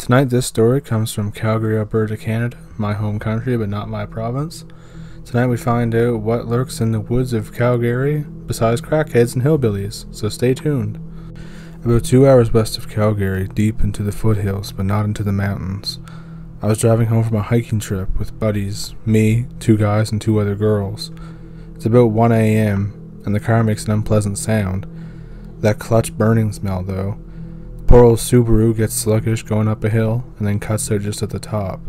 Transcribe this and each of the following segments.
Tonight, this story comes from Calgary, Alberta, Canada, my home country, but not my province. Tonight, we find out what lurks in the woods of Calgary besides crackheads and hillbillies, so stay tuned. About two hours west of Calgary, deep into the foothills, but not into the mountains, I was driving home from a hiking trip with buddies, me, two guys, and two other girls. It's about 1 a.m., and the car makes an unpleasant sound. That clutch burning smell, though. Poor old Subaru gets sluggish going up a hill, and then cuts out just at the top.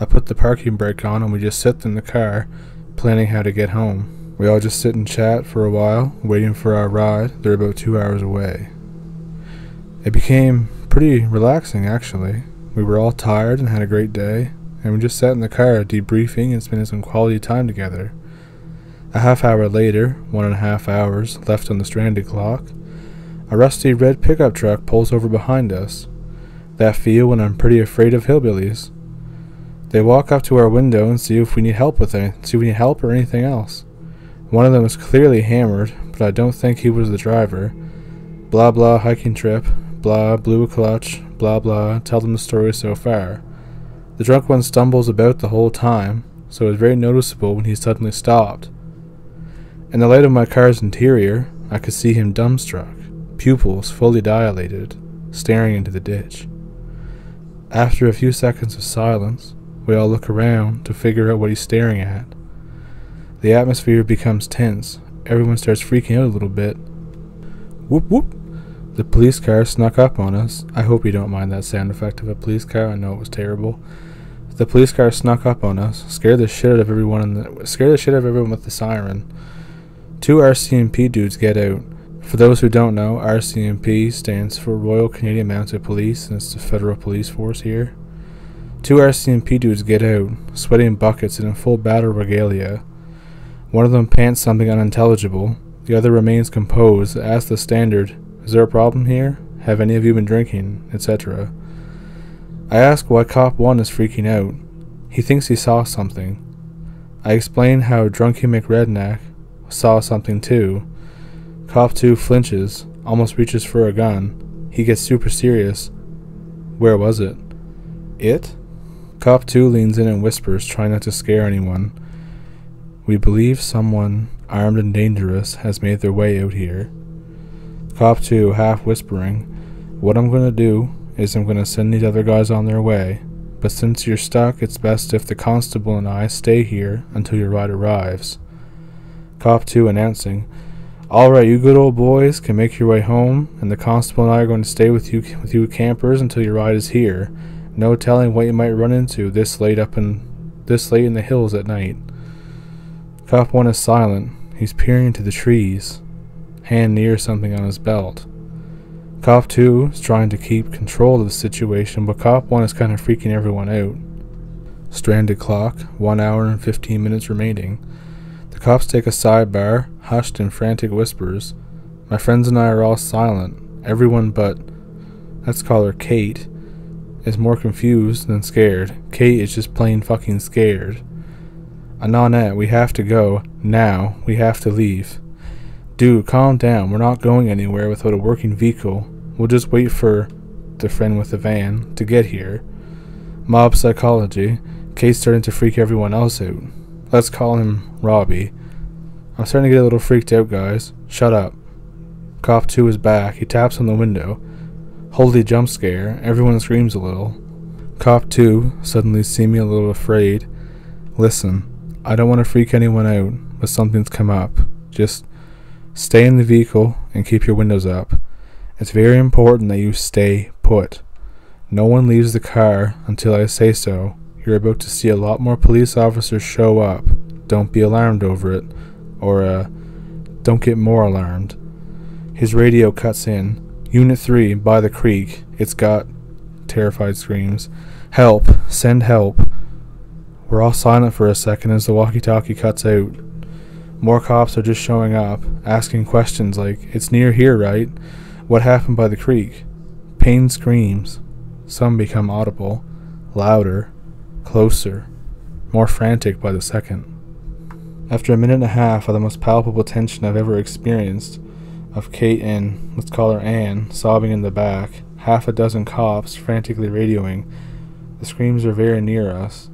I put the parking brake on, and we just sit in the car, planning how to get home. We all just sit and chat for a while, waiting for our ride. They're about two hours away. It became pretty relaxing, actually. We were all tired and had a great day, and we just sat in the car debriefing and spending some quality time together. A half hour later, one and a half hours left on the stranded clock, a rusty red pickup truck pulls over behind us. That feel when I'm pretty afraid of hillbillies. They walk up to our window and see if we need help with it, see if we need help or anything else. One of them is clearly hammered, but I don't think he was the driver. Blah blah hiking trip, blah blew a clutch, blah blah, tell them the story so far. The drunk one stumbles about the whole time, so it was very noticeable when he suddenly stopped. In the light of my car's interior, I could see him dumbstruck, pupils fully dilated, staring into the ditch. After a few seconds of silence, we all look around to figure out what he's staring at. The atmosphere becomes tense. Everyone starts freaking out a little bit. Whoop whoop! The police car snuck up on us. I hope you don't mind that sound effect of a police car. I know it was terrible. The police car snuck up on us, scared the shit out of everyone, the, scared the shit out of everyone with the siren. Two RCMP dudes get out. For those who don't know, RCMP stands for Royal Canadian Mounted Police, and it's the federal police force here. Two RCMP dudes get out, sweating buckets and in full battle regalia. One of them pants something unintelligible. The other remains composed, as the standard is there a problem here? Have any of you been drinking? etc. I ask why Cop 1 is freaking out. He thinks he saw something. I explain how Drunky McRedneck saw something too. Cop 2 flinches, almost reaches for a gun. He gets super serious. Where was it? It? Cop 2 leans in and whispers, trying not to scare anyone. We believe someone, armed and dangerous, has made their way out here. Cop 2, half whispering, What I'm going to do is I'm going to send these other guys on their way, but since you're stuck, it's best if the constable and I stay here until your ride arrives. Cop 2 announcing, Alright, you good old boys can make your way home, and the constable and I are going to stay with you with you campers until your ride is here. No telling what you might run into this late up in this late in the hills at night. Cop 1 is silent. He's peering into the trees hand near something on his belt. Cop 2 is trying to keep control of the situation, but Cop 1 is kind of freaking everyone out. Stranded clock, 1 hour and 15 minutes remaining. Cops take a sidebar, hushed in frantic whispers. My friends and I are all silent. Everyone but, let's call her Kate, is more confused than scared. Kate is just plain fucking scared. Anonette, we have to go. Now. We have to leave. Dude, calm down. We're not going anywhere without a working vehicle. We'll just wait for the friend with the van to get here. Mob psychology. Kate's starting to freak everyone else out. Let's call him Robbie. I'm starting to get a little freaked out, guys. Shut up. Cop 2 is back. He taps on the window. Holy jump scare. Everyone screams a little. Cop 2 suddenly seeming a little afraid. Listen, I don't want to freak anyone out, but something's come up. Just Stay in the vehicle and keep your windows up. It's very important that you stay put. No one leaves the car until I say so. You're about to see a lot more police officers show up. Don't be alarmed over it. Or, uh, don't get more alarmed. His radio cuts in. Unit 3, by the creek. It's got terrified screams. Help! Send help! We're all silent for a second as the walkie talkie cuts out. More cops are just showing up, asking questions like, It's near here, right? What happened by the creek? Pain screams. Some become audible, louder, closer, more frantic by the second. After a minute and a half of the most palpable tension I've ever experienced, of Kate and, let's call her Anne, sobbing in the back, half a dozen cops frantically radioing. The screams are very near us.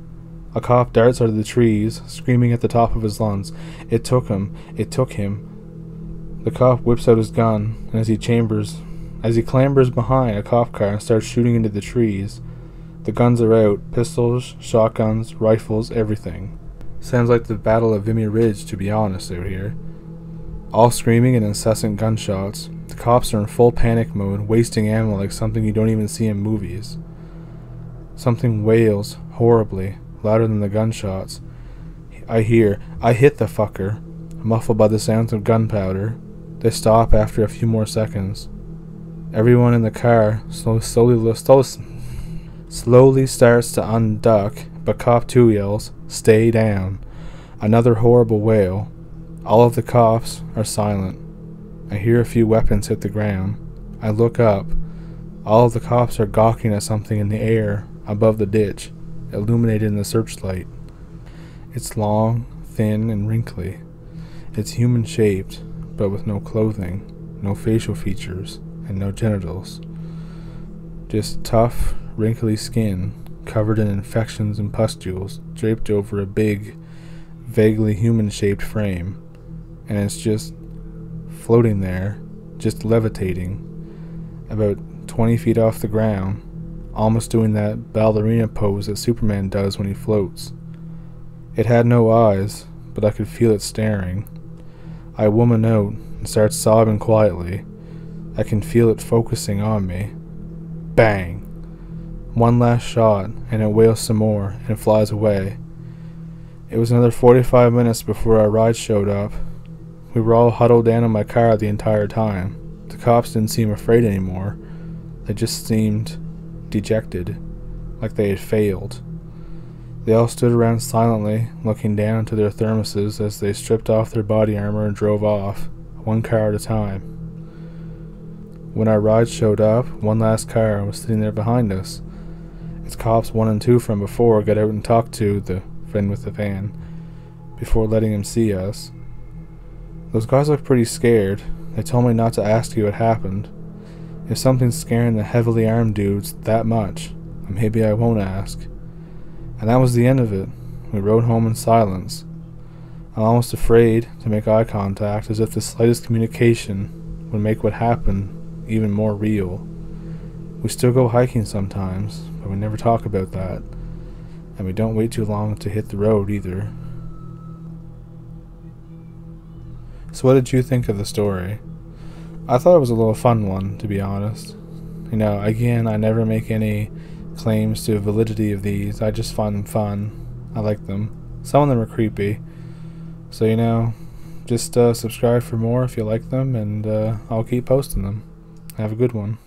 A cop darts out of the trees, screaming at the top of his lungs. It took him. It took him. The cop whips out his gun, and as he chambers, as he clambers behind a cop car and starts shooting into the trees, the guns are out pistols, shotguns, rifles, everything. Sounds like the Battle of Vimy Ridge, to be honest, out here. All screaming and incessant gunshots. The cops are in full panic mode, wasting ammo like something you don't even see in movies. Something wails horribly, louder than the gunshots. I hear, I hit the fucker, muffled by the sounds of gunpowder. They stop after a few more seconds. Everyone in the car slowly, slowly, slowly, slowly starts to unduck, but Cop 2 yells, Stay down. Another horrible wail. All of the cops are silent. I hear a few weapons hit the ground. I look up. All of the cops are gawking at something in the air above the ditch, illuminated in the searchlight. It's long, thin, and wrinkly. It's human shaped, but with no clothing, no facial features, and no genitals. Just tough, wrinkly skin, covered in infections and pustules, draped over a big, vaguely human shaped frame. And it's just floating there, just levitating, about 20 feet off the ground, almost doing that ballerina pose that Superman does when he floats. It had no eyes, but I could feel it staring. I woman out and start sobbing quietly. I can feel it focusing on me. Bang! One last shot, and it wails some more and flies away. It was another 45 minutes before our ride showed up. We were all huddled down in my car the entire time. The cops didn't seem afraid anymore. They just seemed dejected, like they had failed. They all stood around silently, looking down to their thermoses as they stripped off their body armor and drove off, one car at a time. When our ride showed up, one last car was sitting there behind us. Cops one and two from before got out and talked to the friend with the van before letting him see us. Those guys looked pretty scared. They told me not to ask you what happened. If something's scaring the heavily armed dudes that much, maybe I won't ask. And that was the end of it. We rode home in silence. I'm almost afraid to make eye contact, as if the slightest communication would make what happened even more real. We still go hiking sometimes, but we never talk about that. And we don't wait too long to hit the road either. So, what did you think of the story? I thought it was a little fun one, to be honest. You know, again, I never make any claims to validity of these. I just find them fun. I like them. Some of them are creepy. So, you know, just uh, subscribe for more if you like them, and uh, I'll keep posting them. Have a good one.